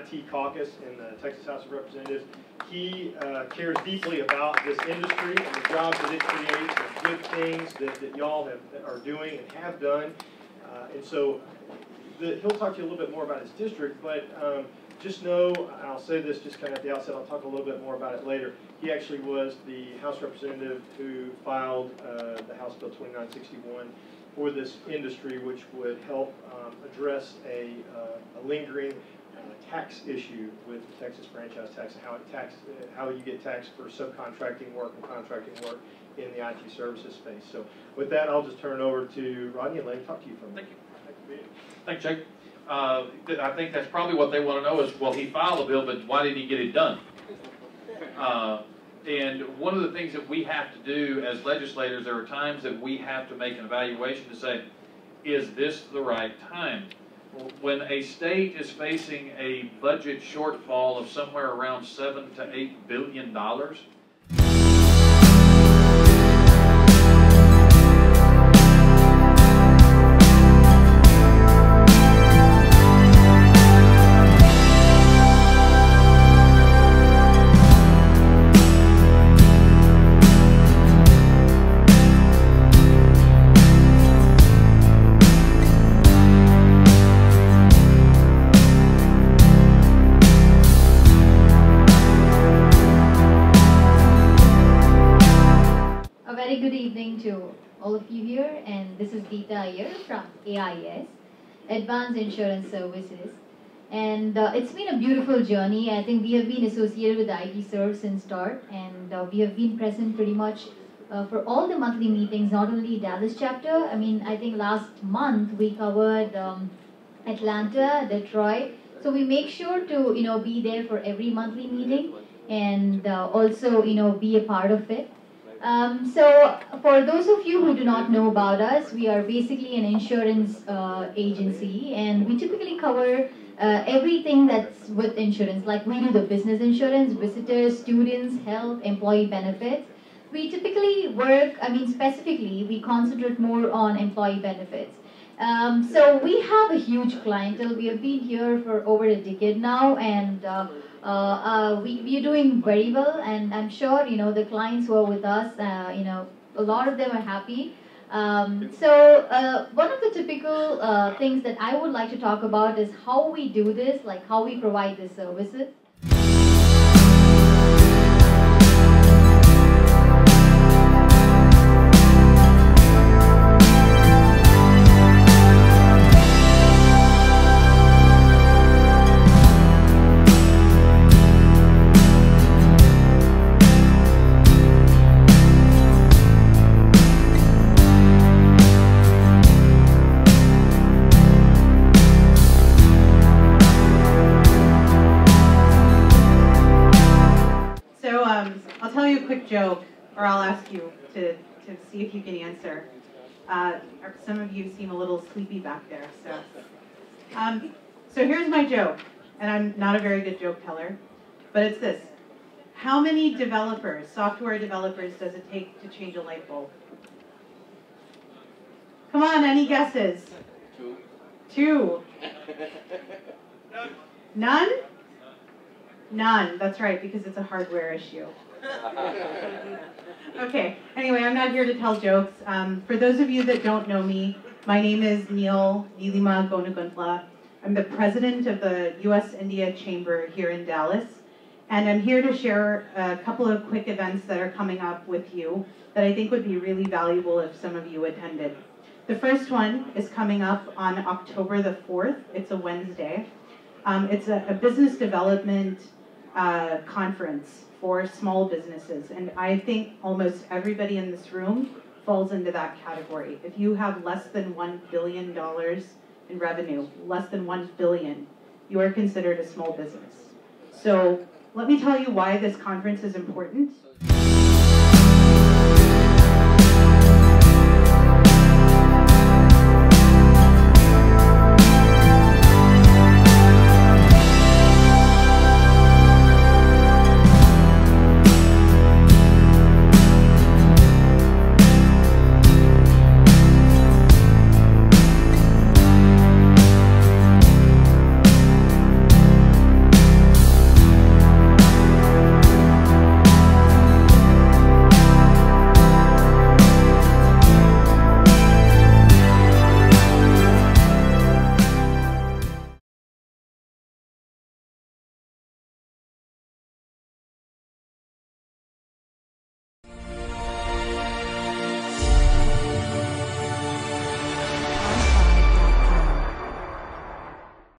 IT caucus in the Texas House of Representatives. He uh, cares deeply about this industry and the jobs that it creates and good things that, that y'all have, are doing and have done. Uh, and so the, he'll talk to you a little bit more about his district, but um, just know, I'll say this just kind of at the outset, I'll talk a little bit more about it later. He actually was the House representative who filed uh, the House Bill 2961 for this industry, which would help um, address a, uh, a lingering uh, tax issue with the Texas franchise tax and how it tax, uh, how you get taxed for subcontracting work and contracting work in the IT services space. So with that, I'll just turn it over to Rodney and let him talk to you from Thank you. Thanks, Jake. Uh, I think that's probably what they want to know is, well, he filed a bill, but why did he get it done? And one of the things that we have to do as legislators, there are times that we have to make an evaluation to say, is this the right time? When a state is facing a budget shortfall of somewhere around seven to eight billion dollars, from AIS, Advanced Insurance Services. And uh, it's been a beautiful journey. I think we have been associated with ITServe since start, and uh, we have been present pretty much uh, for all the monthly meetings, not only Dallas chapter. I mean, I think last month we covered um, Atlanta, Detroit. So we make sure to, you know, be there for every monthly meeting and uh, also, you know, be a part of it. Um, so for those of you who do not know about us, we are basically an insurance uh, agency and we typically cover uh, everything that's with insurance. Like we do the business insurance, visitors, students, health, employee benefits. We typically work, I mean specifically, we concentrate more on employee benefits. Um, so we have a huge clientele. We have been here for over a decade now and uh, uh, uh, we, we are doing very well and I'm sure, you know, the clients who are with us, uh, you know, a lot of them are happy. Um, so uh, one of the typical uh, things that I would like to talk about is how we do this, like how we provide this services. Joke, or I'll ask you to, to see if you can answer. Uh, some of you seem a little sleepy back there, so. Um, so here's my joke, and I'm not a very good joke teller, but it's this. How many developers, software developers, does it take to change a light bulb? Come on, any guesses? Two. Two. None? None, that's right, because it's a hardware issue. okay, anyway, I'm not here to tell jokes. Um, for those of you that don't know me, my name is Neil Nilima Gonaguntla. I'm the president of the U.S. India Chamber here in Dallas, and I'm here to share a couple of quick events that are coming up with you that I think would be really valuable if some of you attended. The first one is coming up on October the 4th. It's a Wednesday. Um, it's a, a business development uh, conference for small businesses. And I think almost everybody in this room falls into that category. If you have less than $1 billion in revenue, less than 1 billion, you are considered a small business. So let me tell you why this conference is important.